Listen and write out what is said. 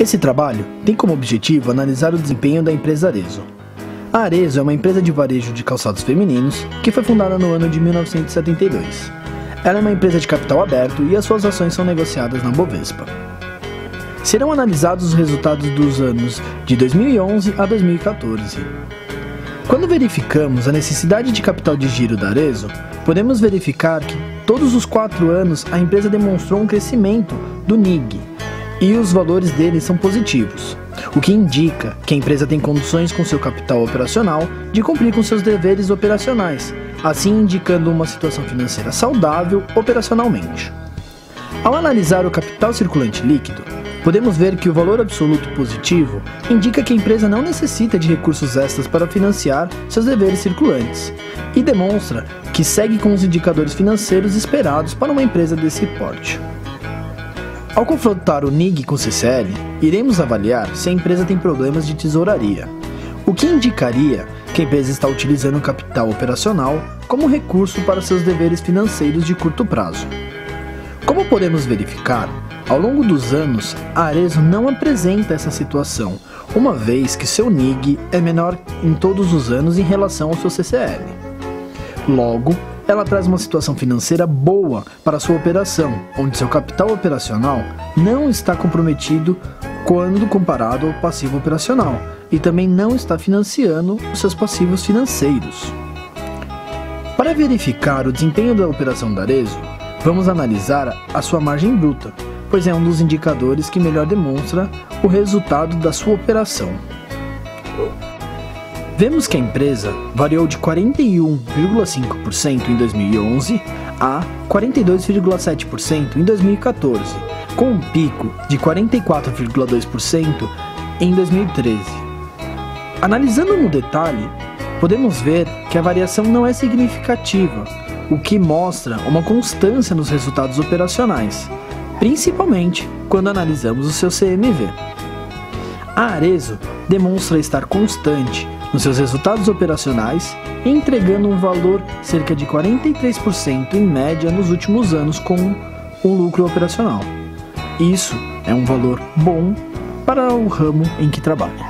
Esse trabalho tem como objetivo analisar o desempenho da empresa Arezo. A Arezo é uma empresa de varejo de calçados femininos que foi fundada no ano de 1972. Ela é uma empresa de capital aberto e as suas ações são negociadas na Bovespa. Serão analisados os resultados dos anos de 2011 a 2014. Quando verificamos a necessidade de capital de giro da Arezo, podemos verificar que todos os quatro anos a empresa demonstrou um crescimento do NIG, e os valores dele são positivos, o que indica que a empresa tem condições com seu capital operacional de cumprir com seus deveres operacionais, assim indicando uma situação financeira saudável operacionalmente. Ao analisar o capital circulante líquido, podemos ver que o valor absoluto positivo indica que a empresa não necessita de recursos extras para financiar seus deveres circulantes e demonstra que segue com os indicadores financeiros esperados para uma empresa desse porte. Ao confrontar o NIG com o CCL, iremos avaliar se a empresa tem problemas de tesouraria, o que indicaria que a empresa está utilizando o capital operacional como recurso para seus deveres financeiros de curto prazo. Como podemos verificar, ao longo dos anos, a Arezo não apresenta essa situação, uma vez que seu NIG é menor em todos os anos em relação ao seu CCL. Logo, ela traz uma situação financeira boa para sua operação, onde seu capital operacional não está comprometido quando comparado ao passivo operacional e também não está financiando os seus passivos financeiros. Para verificar o desempenho da operação da Arezo, vamos analisar a sua margem bruta, pois é um dos indicadores que melhor demonstra o resultado da sua operação. Vemos que a empresa variou de 41,5% em 2011 a 42,7% em 2014, com um pico de 44,2% em 2013. Analisando no detalhe, podemos ver que a variação não é significativa, o que mostra uma constância nos resultados operacionais, principalmente quando analisamos o seu CMV. A Arezo demonstra estar constante nos seus resultados operacionais, entregando um valor cerca de 43% em média nos últimos anos com um lucro operacional. Isso é um valor bom para o ramo em que trabalha.